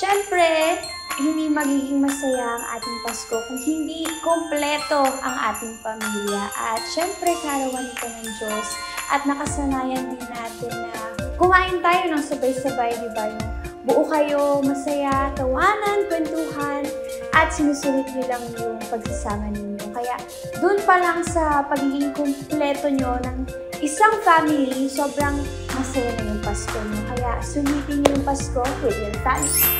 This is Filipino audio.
Siyempre, hindi magiging masaya ang ating Pasko kung hindi kompleto ang ating pamilya. At siyempre, karawan ito ng Diyos. At nakasanayan din natin na kumain tayo ng sabay-sabay, di ba? Yung buo kayo, masaya, tawanan, kwentuhan, at sinusulit niyo lang yung pagsasama ninyo. Kaya dun pa lang sa pagiging kumpleto nyo ng isang family, sobrang masaya na yung Pasko nyo. Kaya sulitin niyo yung Pasko with your family.